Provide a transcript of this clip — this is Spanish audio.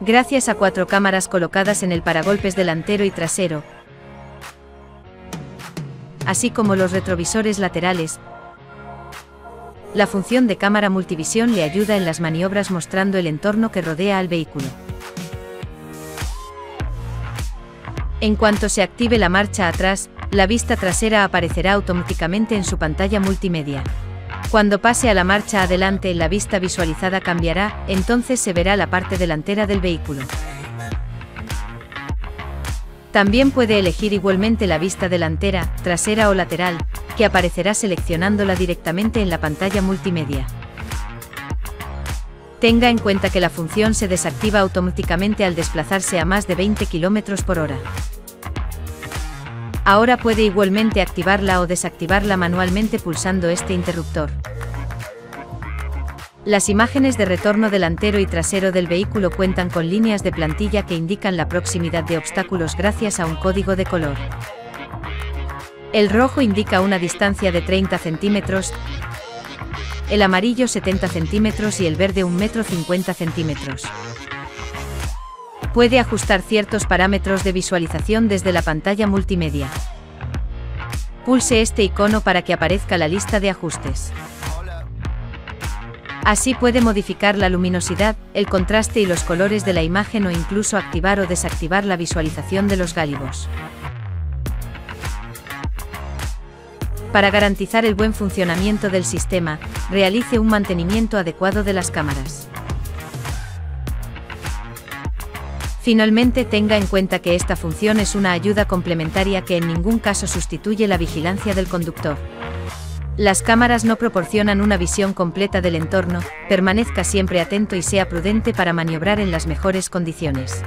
Gracias a cuatro cámaras colocadas en el paragolpes delantero y trasero, así como los retrovisores laterales, la función de cámara multivisión le ayuda en las maniobras mostrando el entorno que rodea al vehículo. En cuanto se active la marcha atrás, la vista trasera aparecerá automáticamente en su pantalla multimedia. Cuando pase a la marcha adelante la vista visualizada cambiará, entonces se verá la parte delantera del vehículo. También puede elegir igualmente la vista delantera, trasera o lateral, que aparecerá seleccionándola directamente en la pantalla multimedia. Tenga en cuenta que la función se desactiva automáticamente al desplazarse a más de 20 km por hora. Ahora puede igualmente activarla o desactivarla manualmente pulsando este interruptor. Las imágenes de retorno delantero y trasero del vehículo cuentan con líneas de plantilla que indican la proximidad de obstáculos gracias a un código de color. El rojo indica una distancia de 30 centímetros, el amarillo 70 centímetros y el verde 1 metro 50 centímetros. Puede ajustar ciertos parámetros de visualización desde la pantalla multimedia. Pulse este icono para que aparezca la lista de ajustes. Así puede modificar la luminosidad, el contraste y los colores de la imagen o incluso activar o desactivar la visualización de los gálibos. Para garantizar el buen funcionamiento del sistema, realice un mantenimiento adecuado de las cámaras. Finalmente tenga en cuenta que esta función es una ayuda complementaria que en ningún caso sustituye la vigilancia del conductor. Las cámaras no proporcionan una visión completa del entorno, permanezca siempre atento y sea prudente para maniobrar en las mejores condiciones.